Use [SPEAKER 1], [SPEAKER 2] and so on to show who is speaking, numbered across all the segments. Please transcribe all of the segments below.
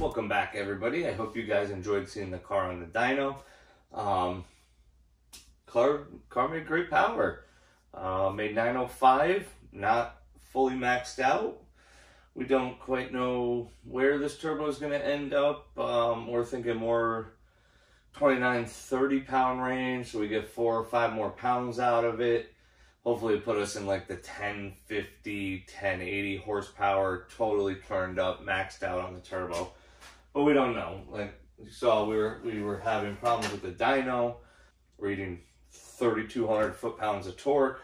[SPEAKER 1] Welcome back everybody. I hope you guys enjoyed seeing the car on the dyno. Um, car, car made great power. Uh, made 905, not fully maxed out. We don't quite know where this turbo is going to end up. Um, we're thinking more 29, 30 pound range, so we get four or five more pounds out of it. Hopefully put us in like the 1050, 1080 horsepower, totally turned up, maxed out on the turbo. But we don't know. Like you saw, we were we were having problems with the dyno, reading 3,200 foot-pounds of torque,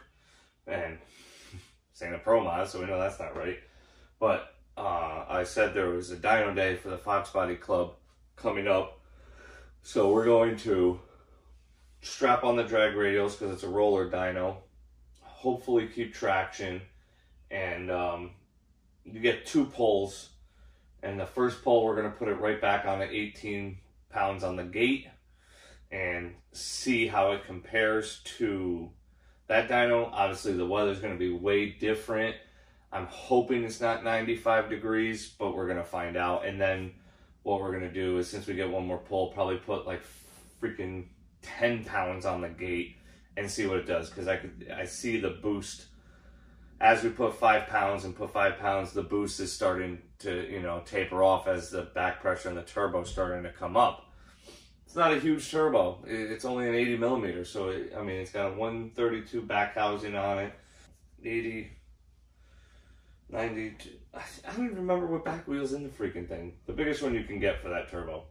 [SPEAKER 1] and saying a Pro Mod, so we know that's not right. But uh, I said there was a dyno day for the Fox Body Club coming up, so we're going to strap on the drag radials because it's a roller dyno. Hopefully keep traction, and um, you get two pulls. And the first pull, we're going to put it right back on the 18 pounds on the gate and see how it compares to that dyno. Obviously, the weather's going to be way different. I'm hoping it's not 95 degrees, but we're going to find out. And then what we're to do is, since we get one more pull, probably put like freaking 10 pounds on the gate and see what it does. Because I could, I see the boost as we put five pounds and put five pounds, the boost is starting to, you know, taper off as the back pressure and the turbo starting to come up. It's not a huge turbo. It's only an 80 millimeter, so it, I mean, it's got a 132 back housing on it, 80, 90. I don't even remember what back wheels in the freaking thing. The biggest one you can get for that turbo,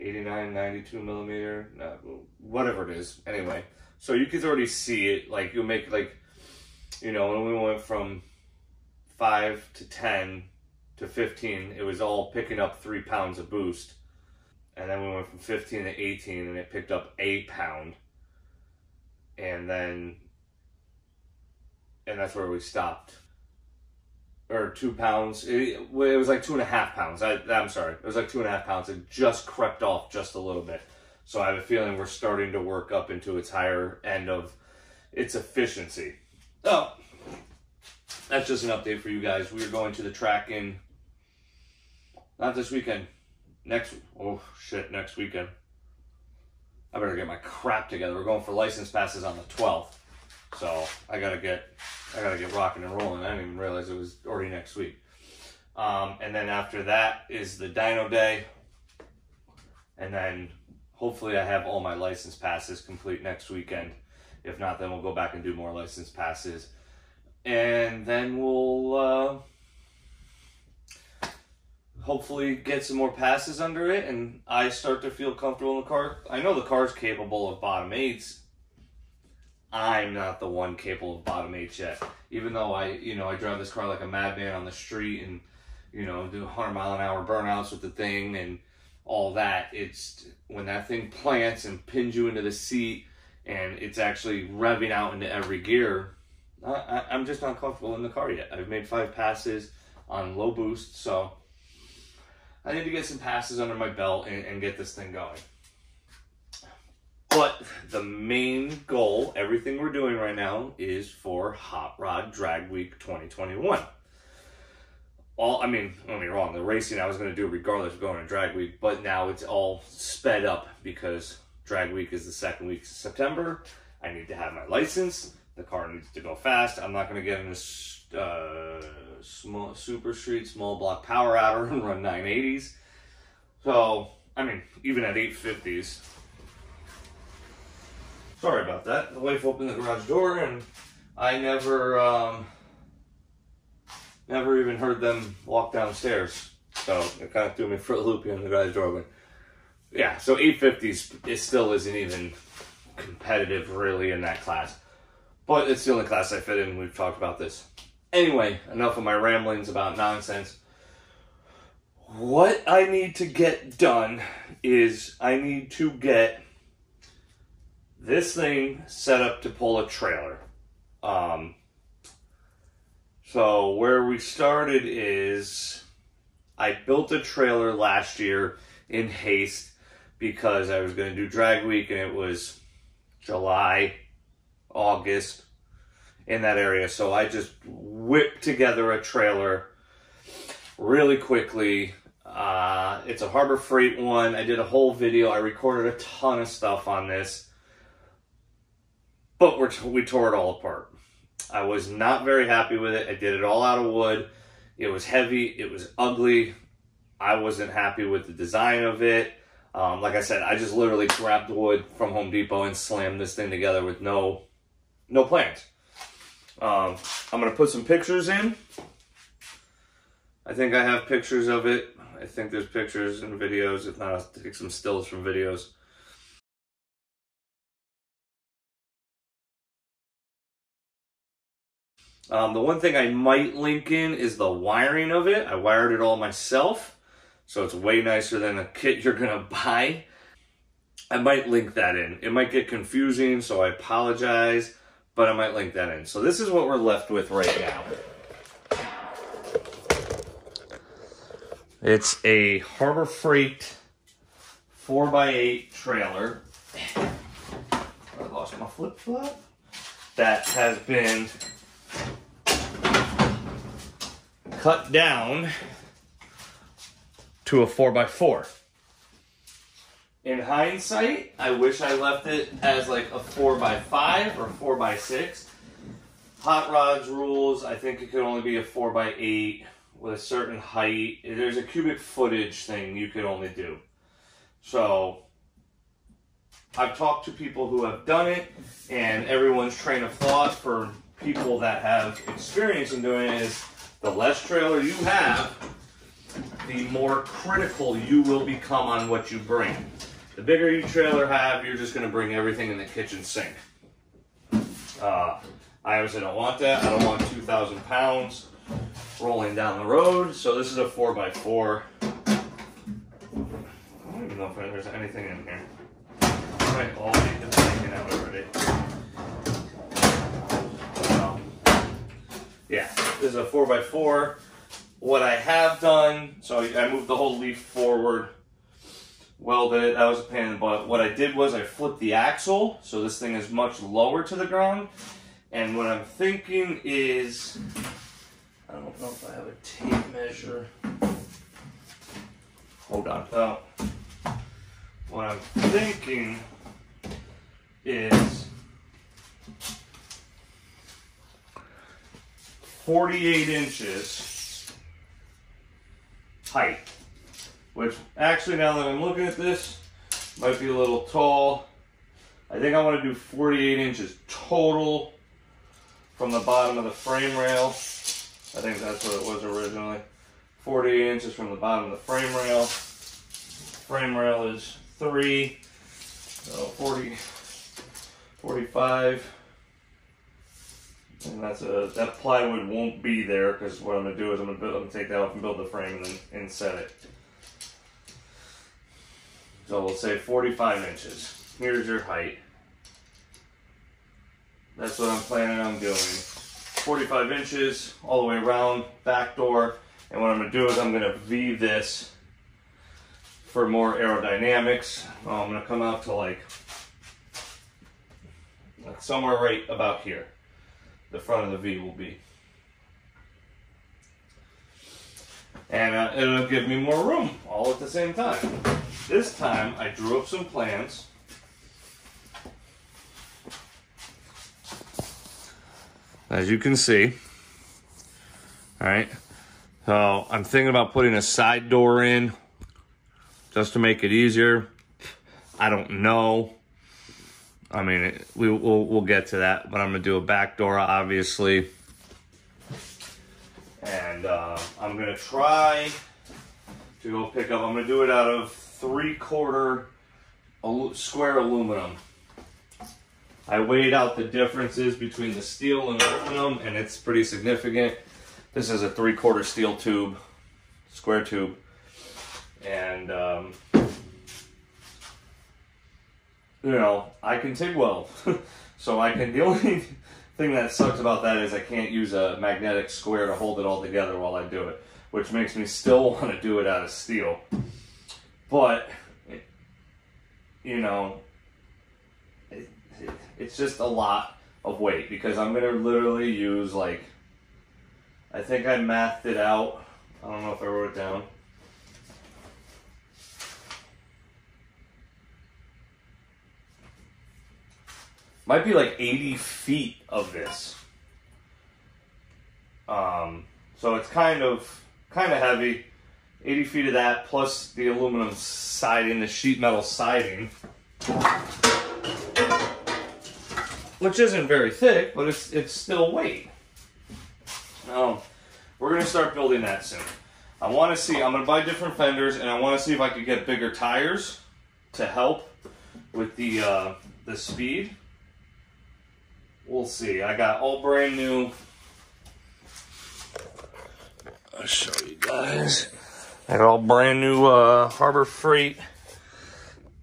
[SPEAKER 1] 89, 92 millimeter, no, whatever it is. Anyway, so you can already see it. Like you'll make like, you know, when we went from five to 10 to 15, it was all picking up three pounds of boost and then we went from 15 to 18 and it picked up a pound and then and that's where we stopped or two pounds. It, it was like two and a half pounds. I, i'm sorry. It was like two and a half pounds. It just crept off just a little bit. So i have a feeling we're starting to work up into its higher end of its efficiency. Oh that's just an update for you guys. We are going to the track in not this weekend next oh shit next weekend. I better get my crap together. We're going for license passes on the 12th so i gotta get i gotta get rocking and rolling i didn't even realize it was already next week um, and then after that is the dyno day and then hopefully i have all my license passes complete next weekend if not then we'll go back and do more license passes and then we'll uh, hopefully get some more passes under it and I start to feel comfortable in the car. I know the car's capable of bottom eights. I'm not the one capable of bottom eights yet. Even though I, you know, I drive this car like a madman on the street and, you know, do 100 mile an hour burnouts with the thing and all that. It's when that thing plants and pins you into the seat and it's actually revving out into every gear. I, am just not comfortable in the car yet. I've made five passes on low boost, so I need to get some passes under my belt and, and get this thing going. But the main goal, everything we're doing right now, is for Hot Rod Drag Week 2021. All, I mean, don't get me wrong, the racing I was going to do regardless of going to Drag Week, but now it's all sped up because Drag Week is the second week of September. I need to have my license. The car needs to go fast. I'm not going to get in this uh, small super street small block power outer and run 980s. So I mean, even at 850s. Sorry about that. The wife opened the garage door and I never um, never even heard them walk downstairs. So it kind of threw me for a loop in the garage door. But yeah, so 850s it still isn't even competitive really in that class. But it's the only class I fit in. We've talked about this. Anyway, enough of my ramblings about nonsense. What I need to get done is I need to get this thing set up to pull a trailer. Um, so where we started is I built a trailer last year in haste because I was going to do drag week and it was July, August, in that area. So I just whipped together a trailer really quickly. Uh, it's a Harbor Freight one. I did a whole video. I recorded a ton of stuff on this, but we're we tore it all apart. I was not very happy with it. I did it all out of wood. It was heavy. It was ugly. I wasn't happy with the design of it. Um, like I said, I just literally grabbed wood from Home Depot and slammed this thing together with no, no plans. Um, I'm gonna put some pictures in. I think I have pictures of it. I think there's pictures and videos. If not, I'll take some stills from videos. Um, the one thing I might link in is the wiring of it. I wired it all myself, so it's way nicer than a kit you're gonna buy. I might link that in. It might get confusing, so I apologize, but I might link that in. So this is what we're left with right now. It's a Harbor Freight 4x8 trailer. I lost my flip flop. That has been cut down to a 4x4. In hindsight, I wish I left it as like a 4x5 or 4x6. Hot Rods rules, I think it could only be a 4x8 with a certain height. There's a cubic footage thing you could only do. So I've talked to people who have done it, and everyone's train of thought for people that have experience in doing it is the less trailer you have, the more critical you will become on what you bring. The bigger you trailer have, you're just going to bring everything in the kitchen sink. Uh, I obviously don't want that. I don't want 2,000 pounds rolling down the road. So this is a 4x4. I don't even know if there's anything in here. I might all taken out already. So, is a 4x4. What I have done, so I moved the whole leaf forward, welded it, that was a pain in the butt. What I did was I flipped the axle, so this thing is much lower to the ground. And what I'm thinking is, I don't know if I have a tape measure. Hold on. Oh. What I'm thinking is 48 inches height. Which actually now that I'm looking at this, might be a little tall. I think I want to do 48 inches total from the bottom of the frame rail. I think that's what it was originally. 48 inches from the bottom of the frame rail. Frame rail is three, so 40, 45. And that's a, that plywood won't be there because what I'm gonna do is I'm gonna, build, I'm gonna take that off and build the frame and then and set it. So we'll say 45 inches. Here's your height. That's what I'm planning on doing. 45 inches all the way around, back door. And what I'm gonna do is I'm gonna V this for more aerodynamics. Oh, I'm gonna come out to like somewhere right about here. The front of the V will be. And uh, it'll give me more room all at the same time. This time I drew up some plans. As you can see, all right, so I'm thinking about putting a side door in just to make it easier. I don't know. I mean, we, will we'll get to that, but I'm gonna do a back door, obviously. And uh, I'm gonna try to go pick up, I'm gonna do it out of three quarter square aluminum. I weighed out the differences between the steel and aluminum and it's pretty significant. This is a three quarter steel tube, square tube. And, um, you know, I can TIG weld. so I can, the only thing that sucks about that is I can't use a magnetic square to hold it all together while I do it, which makes me still want to do it out of steel. But, you know, it, it, it's just a lot of weight because I'm gonna literally use like, I think I mathed it out. I don't know if I wrote it down. Might be like 80 feet of this. Um, so it's kind of kind of heavy. 80 feet of that plus the aluminum siding, the sheet metal siding. Which isn't very thick, but it's it's still weight. We're gonna start building that soon. I wanna see, I'm gonna buy different fenders and I wanna see if I could get bigger tires to help with the uh, the speed. We'll see. I got all brand new. I'll show you guys. I got all brand new uh, Harbor Freight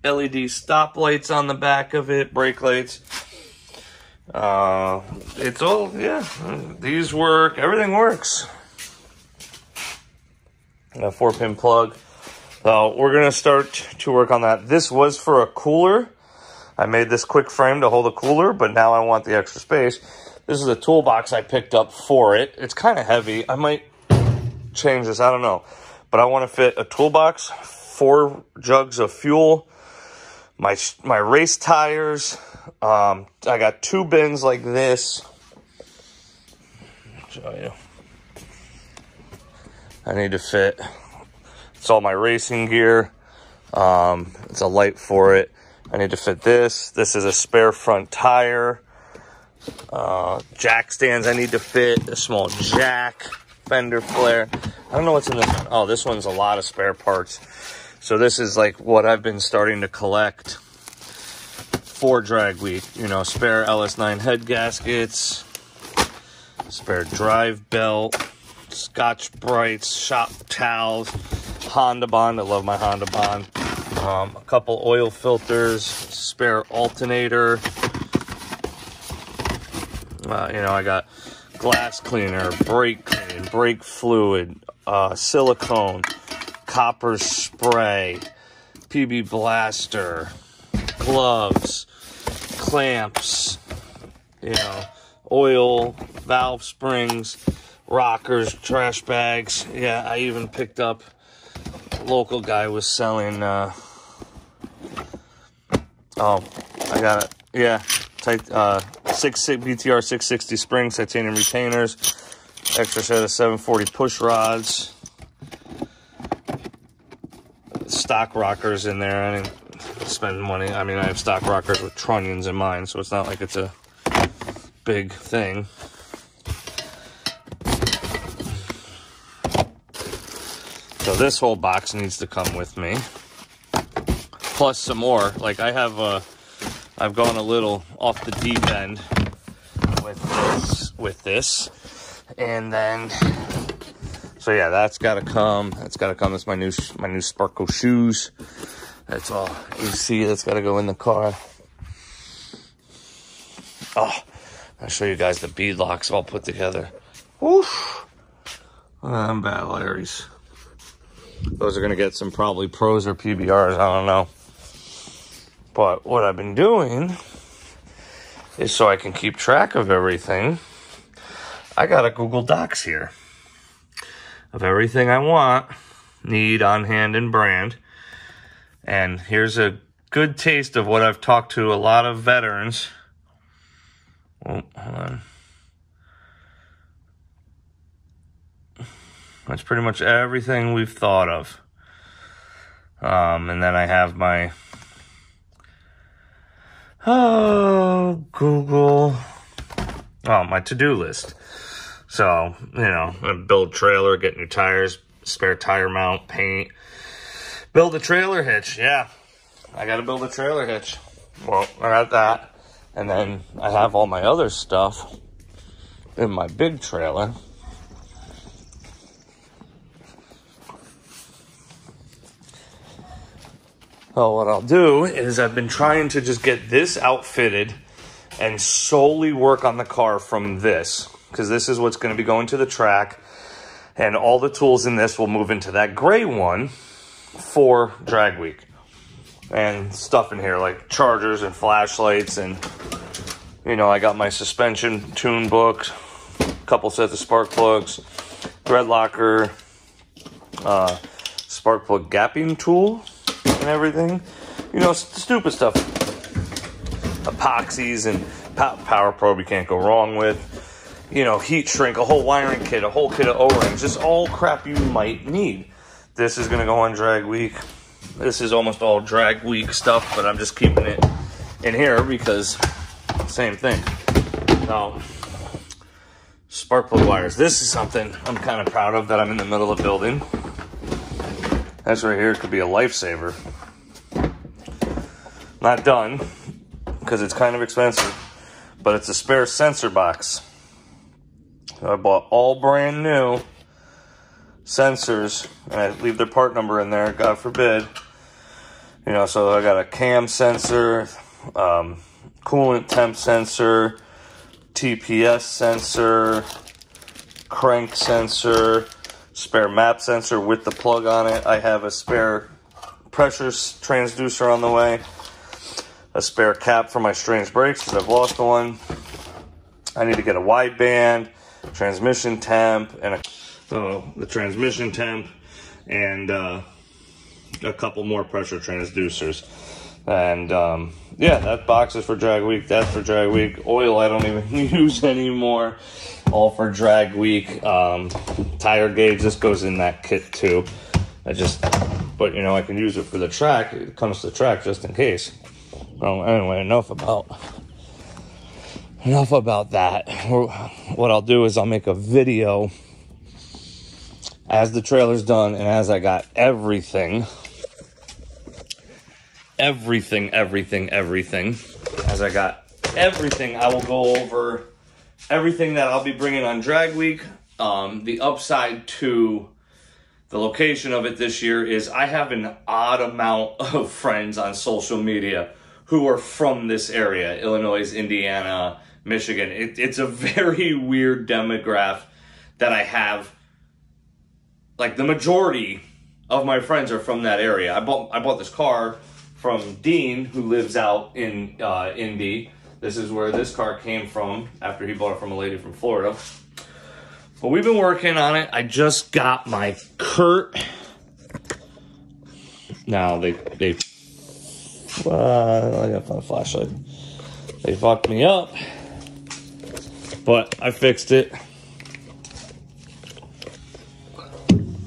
[SPEAKER 1] LED stoplights on the back of it, brake lights. Uh, it's all, yeah, these work, everything works. A four pin plug. So we're going to start to work on that. This was for a cooler. I made this quick frame to hold a cooler, but now I want the extra space. This is a toolbox I picked up for it. It's kind of heavy. I might change this, I don't know. But I want to fit a toolbox, four jugs of fuel, my my race tires. Um, I got two bins like this. Show you. I need to fit. It's all my racing gear. Um, it's a light for it. I need to fit this. This is a spare front tire. Uh, jack stands I need to fit. A small jack. Fender flare. I don't know what's in this one. Oh, this one's a lot of spare parts. So this is like what I've been starting to collect for drag week. You know, spare LS9 head gaskets, spare drive belt, Scotch-Brites, shop towels, Honda Bond. I love my Honda Bond. Um, a couple oil filters, spare alternator. Uh, you know, I got glass cleaner, brake clean, brake fluid, uh, silicone, copper spray, PB blaster, gloves, clamps, you know, oil, valve springs, rockers, trash bags. Yeah, I even picked up, local guy was selling, uh, oh, I got it. Yeah, tight, uh, six, six BTR 660 springs, titanium retainers, extra set of 740 push rods, stock rockers in there. I didn't spend money. I mean, I have stock rockers with trunnions in mine, so it's not like it's a big thing. So this whole box needs to come with me. Plus some more. Like I have a, I've gone a little off the deep end with this, with this. And then, so yeah, that's gotta come. That's gotta come. That's my new, my new Sparco shoes. That's all you see. That's gotta go in the car. Oh, I'll show you guys the bead locks all put together. Woof. I'm bad, Larry's. Those are gonna get some probably pros or PBRs. I don't know. But what I've been doing is so I can keep track of everything. I got a Google Docs here of everything I want, need, on hand, and brand. And here's a good taste of what I've talked to a lot of veterans. Oh, hold on. That's pretty much everything we've thought of. Um, and then I have my oh Google oh my to-do list. So, you know, build trailer, get new tires, spare tire mount, paint. Build a trailer hitch, yeah. I gotta build a trailer hitch. Well, I got that. And then I have all my other stuff in my big trailer. Well, what I'll do is I've been trying to just get this outfitted and solely work on the car from this because this is what's going to be going to the track and all the tools in this will move into that gray one for drag week. And stuff in here like chargers and flashlights and You know, I got my suspension tune book, couple sets of spark plugs, thread locker, uh, spark plug gapping tool, and everything. You know, stupid stuff. Epoxies and power probe you can't go wrong with. You know, heat shrink, a whole wiring kit, a whole kit of O-rings, just all crap you might need. This is gonna go on drag week. This is almost all drag week stuff, but I'm just keeping it in here because same thing. Now, spark plug wires. This is something I'm kind of proud of that I'm in the middle of building. That's right here could be a lifesaver. Not done because it's kind of expensive, but it's a spare sensor box. I bought all brand new sensors and I leave their part number in there, God forbid. You know, so I got a cam sensor, um, coolant temp sensor, TPS sensor, crank sensor, spare map sensor with the plug on it. I have a spare pressure transducer on the way, a spare cap for my strange brakes because I've lost one. I need to get a wideband, transmission temp, and a, oh, the transmission temp, and uh, a couple more pressure transducers. And um, yeah, that box is for drag week. That's for drag week. Oil I don't even use anymore. All for drag week. Um, tire gauge, this goes in that kit too. I just, but you know, I can use it for the track. It comes to the track just in case. Well, anyway, enough about enough about that. What I'll do is I'll make a video as the trailer's done and as I got everything everything, everything, everything. As I got everything, I will go over everything that I'll be bringing on Drag Week. Um, the upside to the location of it this year is I have an odd amount of friends on social media who are from this area Illinois, Indiana, Michigan. It, it's a very weird demographic that I have. Like the majority of my friends are from that area. I bought I bought this car from Dean, who lives out in uh, Indy. This is where this car came from after he bought it from a lady from Florida. But we've been working on it. I just got my Curt. Now they they uh, I got my flashlight. They fucked me up, but I fixed it.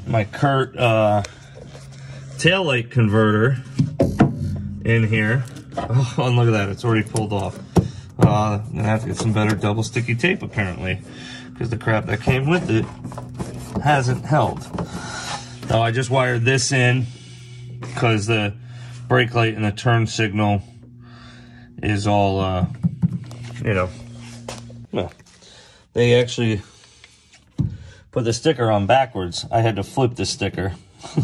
[SPEAKER 1] My Curt uh, tail light converter in here. Oh, and look at that, it's already pulled off. Uh, I'm gonna have to get some better double sticky tape apparently, because the crap that came with it hasn't held. Now I just wired this in because the brake light and the turn signal is all, uh, you know, well, they actually put the sticker on backwards. I had to flip the sticker.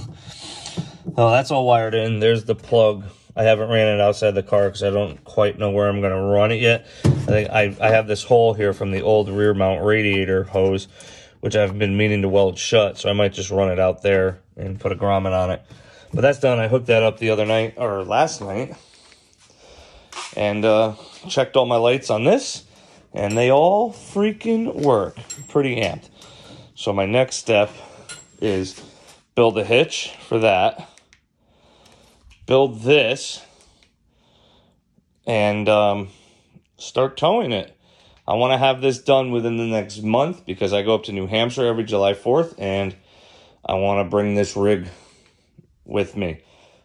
[SPEAKER 1] well, that's all wired in. There's the plug I haven't ran it outside the car because I don't quite know where I'm going to run it yet. I think I, I have this hole here from the old rear mount radiator hose, which I've been meaning to weld shut, so I might just run it out there and put a grommet on it. But that's done. I hooked that up the other night, or last night, and uh, checked all my lights on this, and they all freaking work. Pretty amped. So my next step is build a hitch for that build this and um, start towing it. I want to have this done within the next month because I go up to New Hampshire every July 4th and I want to bring this rig with me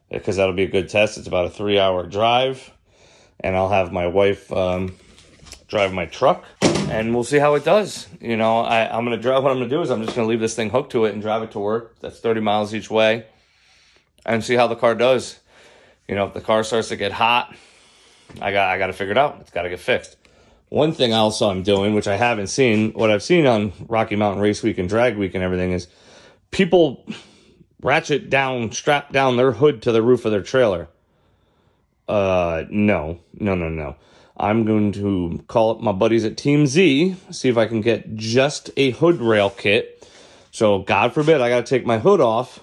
[SPEAKER 1] because that'll be a good test. It's about a three hour drive and I'll have my wife um, drive my truck and we'll see how it does. You know, I, I'm to drive, what I'm to do is I'm just to leave this thing hooked to it and drive it to work. That's 30 miles each way and see how the car does you know, if the car starts to get hot, I got I got to figure it out. It's got to get fixed. One thing also I'm doing, which I haven't seen, what I've seen on Rocky Mountain Race Week and Drag Week and everything is people ratchet down, strap down their hood to the roof of their trailer. Uh, no, no, no, no. I'm going to call up my buddies at Team Z, see if I can get just a hood rail kit. So, God forbid, I got to take my hood off.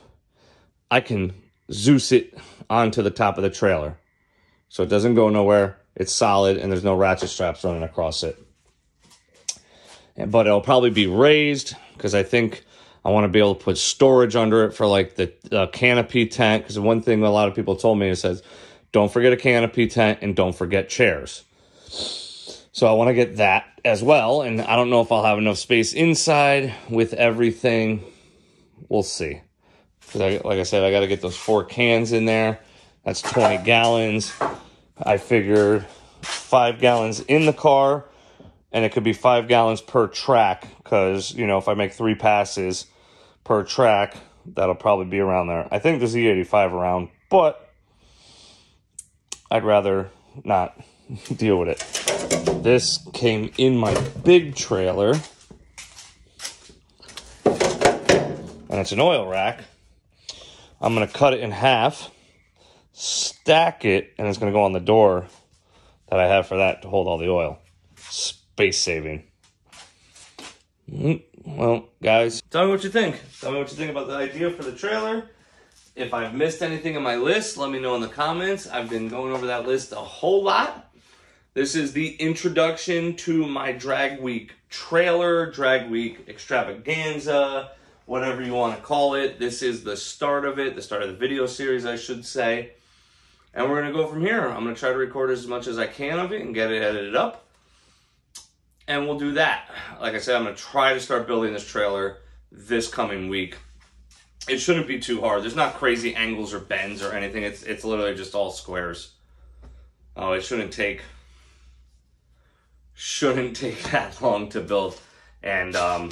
[SPEAKER 1] I can Dzus it onto the top of the trailer. So it doesn't go nowhere. It's solid and there's no ratchet straps running across it. But it'll probably be raised because I think I want to be able to put storage under it for like the, the canopy tent. Because one thing a lot of people told me is says, don't forget a canopy tent and don't forget chairs. So I want to get that as well. And I don't know if I'll have enough space inside with everything. We'll see. Because I, like I said, I got to get those four cans in there. That's 20 gallons. I figured five gallons in the car and it could be five gallons per track because, you know, if I make three passes per track, that'll probably be around there. I think there's E85 around, but I'd rather not deal with it. This came in my big trailer. And it's an oil rack. I'm going to cut it in half, stack it, and it's going to go on the door that I have for that to hold all the oil. Space saving. Mm-hmm. Well, guys, tell me what you think. Tell me what you think about the idea for the trailer. If I've missed anything in my list, let me know in the comments. I've been going over that list a whole lot. This is the introduction to my Drag Week trailer, Drag Week extravaganza, whatever you want to call it. This is the start of it, the start of the video series, I should say. And we're going to go from here. I'm going to try to record as much as I can of it and get it edited up. And we'll do that. Like I said, I'm going to try to start building this trailer this coming week. It shouldn't be too hard. There's not crazy angles or bends or anything. It's it's literally just all squares. Oh, it shouldn't take shouldn't take that long to build. And um,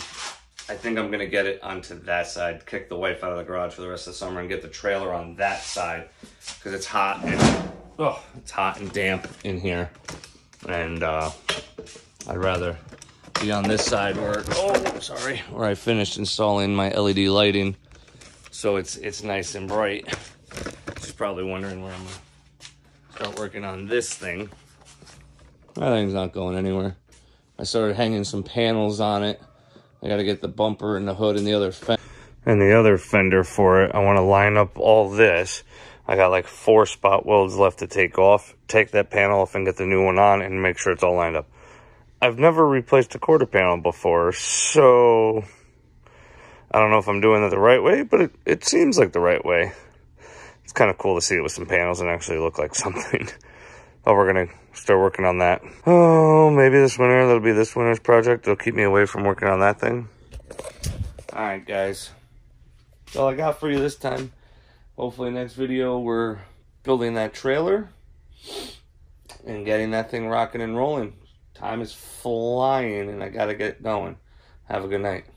[SPEAKER 1] I think I'm gonna get it onto that side, kick the wife out of the garage for the rest of the summer and get the trailer on that side because it's hot and oh, it's hot and damp in here. And uh, I'd rather be on this side where, oh, sorry, where I finished installing my LED lighting. So it's it's nice and bright. She's probably wondering where I'm gonna start working on this thing. That thing's not going anywhere. I started hanging some panels on it. I got to get the bumper and the hood and the other fender. And the other fender for it, I want to line up all this. I got like four spot welds left to take off. Take that panel off and get the new one on and make sure it's all lined up. I've never replaced a quarter panel before, so I don't know if I'm doing it the right way, but it, it seems like the right way. It's kind of cool to see it with some panels and actually look like something. but we're going to start working on that. Oh, maybe this winter, that'll be this winter's project. It'll keep me away from working on that thing. All right, guys. That's all I got for you this time. Hopefully next video, we're building that trailer and getting that thing rocking and rolling. Time is flying and I got to get going. Have a good night.